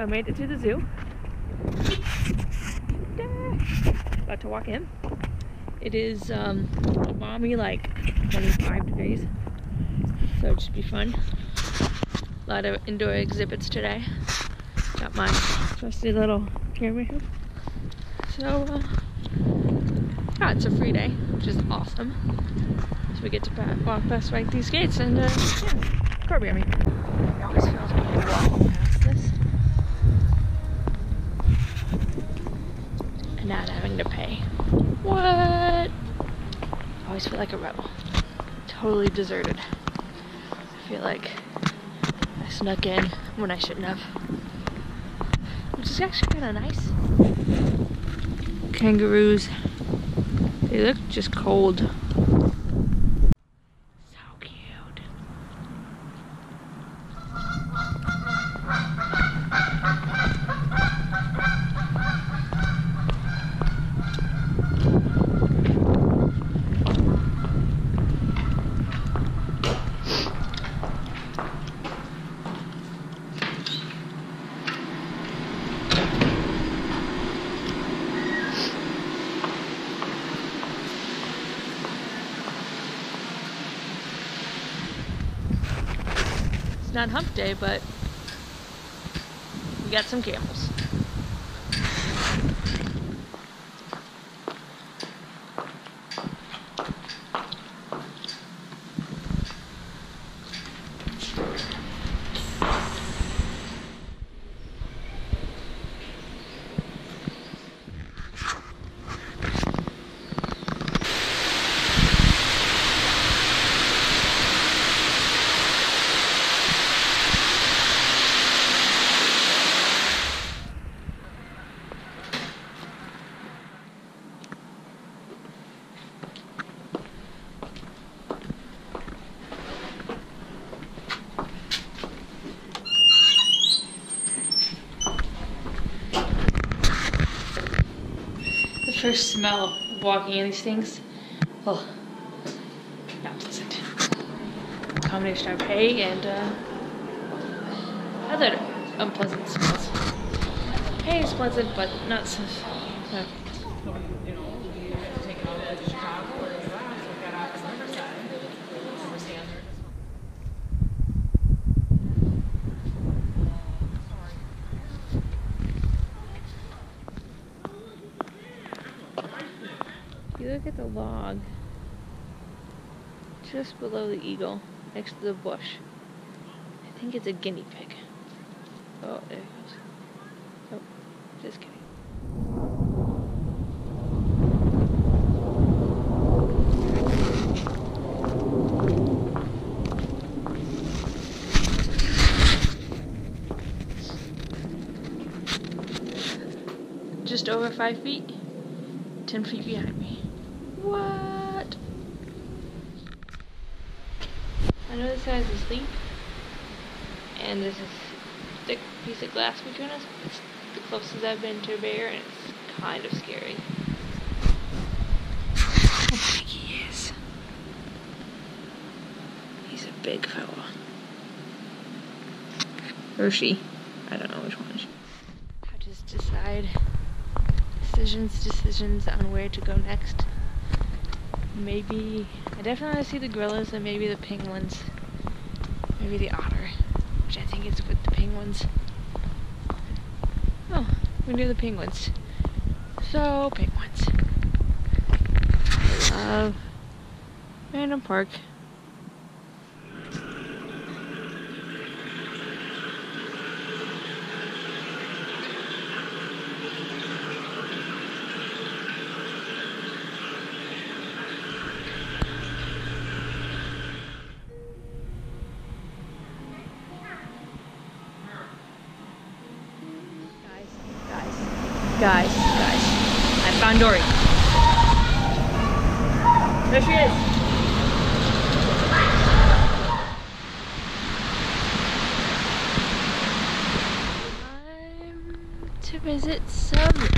I made it to the zoo. About to walk in. It is um, balmy like 25 degrees. So it should be fun. A lot of indoor exhibits today. Got my trusty little camera here. So, uh, yeah, it's a free day, which is awesome. So we get to walk past like these gates and, uh, yeah, Corby, I mean. It always feels good not having to pay. What? I always feel like a rebel. Totally deserted. I feel like I snuck in when I shouldn't have. Which is actually kind of nice. Kangaroos. They look just cold. So cute. It's not hump day, but we got some camels. First smell walking in these things, oh, not pleasant. Combination of hay and uh, other unpleasant smells. Hay is pleasant, but not so. No. You look at the log just below the eagle, next to the bush, I think it's a guinea pig. Oh, there it goes. Oh, just kidding. Just over five feet, ten feet behind me. What? I know this guy's asleep, and this thick piece of glass between us. It's the closest I've been to a bear, and it's kind of scary. I think he is. He's a big fella. Or she. I don't know which one. I just decide decisions, decisions on where to go next. Maybe I definitely want to see the gorillas and maybe the penguins. Maybe the otter, which I think is with the penguins. Oh, we do the penguins. So penguins. I love Random Park. Guys, guys. I found Dory. There she is. Time to visit some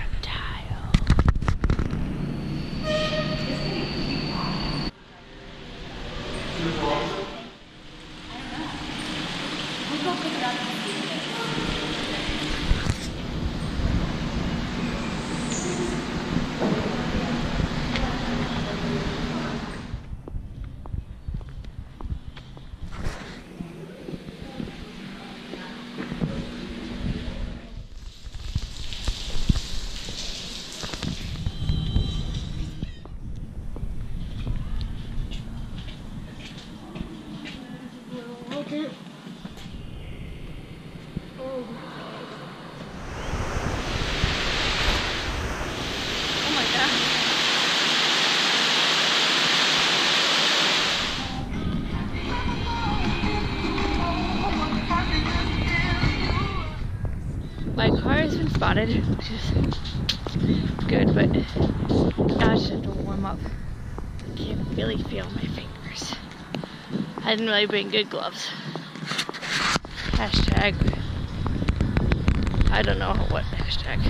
My car has been spotted, which is good, but now I just have to warm up. I can't really feel my fingers. I didn't really bring good gloves. Hashtag. I don't know what hashtag.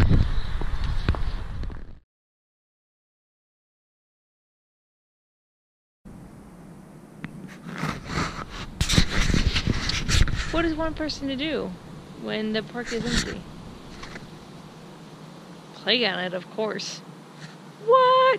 What is one person to do when the park is empty? Play on it, of course. What?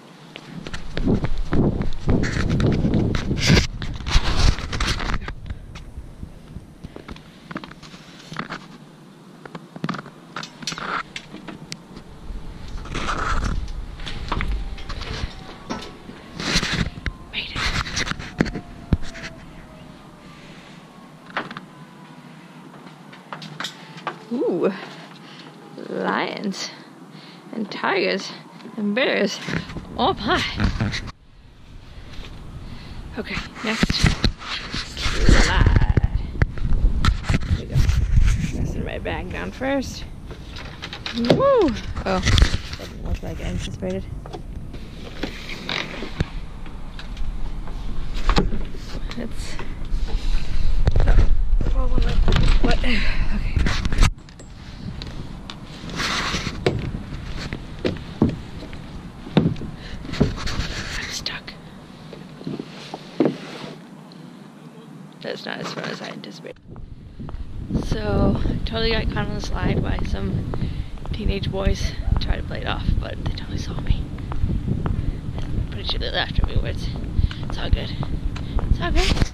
Ooh, lions and tigers and bears. Oh my. Okay, next. Slide. There we go. Pressing my bag down first. Woo! Oh, doesn't look like oh, I anticipated. It's. Oh, roll on. Okay. I'm stuck. As far as I anticipated. So, totally got caught on the slide by some teenage boys. Tried to play it off, but they totally saw me. Pretty sure they laughed at me, but it's, it's all good. It's all good.